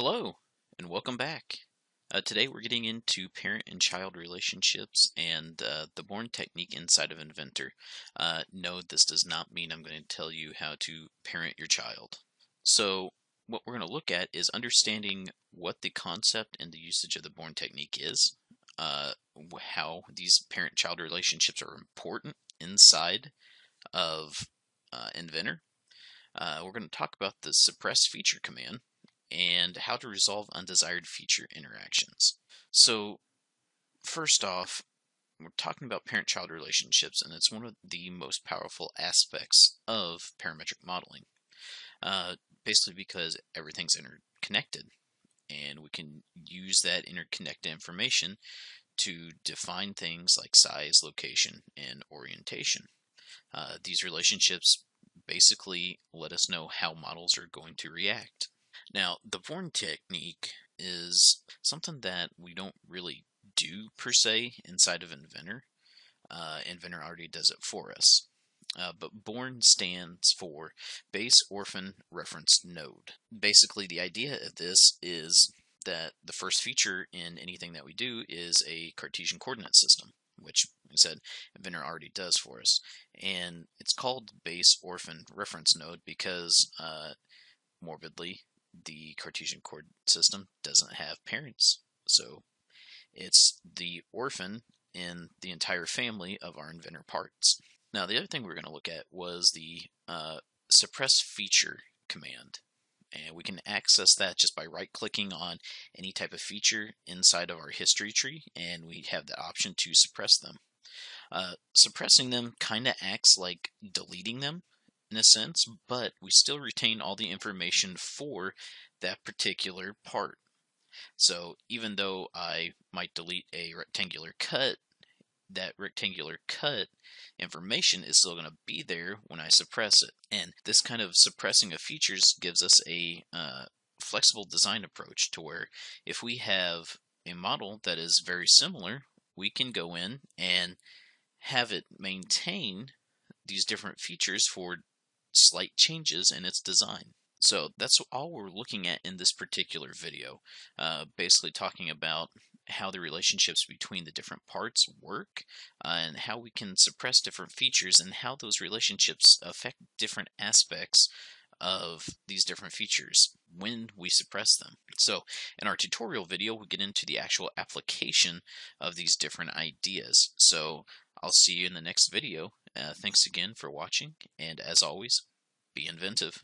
Hello, and welcome back. Uh, today we're getting into parent and child relationships and uh, the Born technique inside of Inventor. Uh, no, this does not mean I'm going to tell you how to parent your child. So what we're going to look at is understanding what the concept and the usage of the Born technique is, uh, how these parent-child relationships are important inside of uh, Inventor. Uh, we're going to talk about the suppress feature command, and how to resolve undesired feature interactions. So first off, we're talking about parent-child relationships, and it's one of the most powerful aspects of parametric modeling. Uh, basically because everything's interconnected, and we can use that interconnected information to define things like size, location, and orientation. Uh, these relationships basically let us know how models are going to react. Now, the Born technique is something that we don't really do per se inside of Inventor. Uh, Inventor already does it for us. Uh, but BORN stands for Base Orphan Reference Node. Basically, the idea of this is that the first feature in anything that we do is a Cartesian coordinate system, which we said Inventor already does for us. And it's called Base Orphan Reference Node because, uh, morbidly, the Cartesian coordinate system doesn't have parents. So it's the orphan in the entire family of our inventor parts. Now, the other thing we are going to look at was the uh, suppress feature command. And we can access that just by right clicking on any type of feature inside of our history tree, and we have the option to suppress them. Uh, suppressing them kind of acts like deleting them, in a sense, but we still retain all the information for that particular part. So even though I might delete a rectangular cut, that rectangular cut information is still going to be there when I suppress it. And this kind of suppressing of features gives us a uh, flexible design approach to where if we have a model that is very similar, we can go in and have it maintain these different features for slight changes in its design. So that's all we're looking at in this particular video, uh, basically talking about how the relationships between the different parts work uh, and how we can suppress different features and how those relationships affect different aspects of these different features when we suppress them. So in our tutorial video, we get into the actual application of these different ideas. So I'll see you in the next video. Uh, thanks again for watching, and as always, be inventive.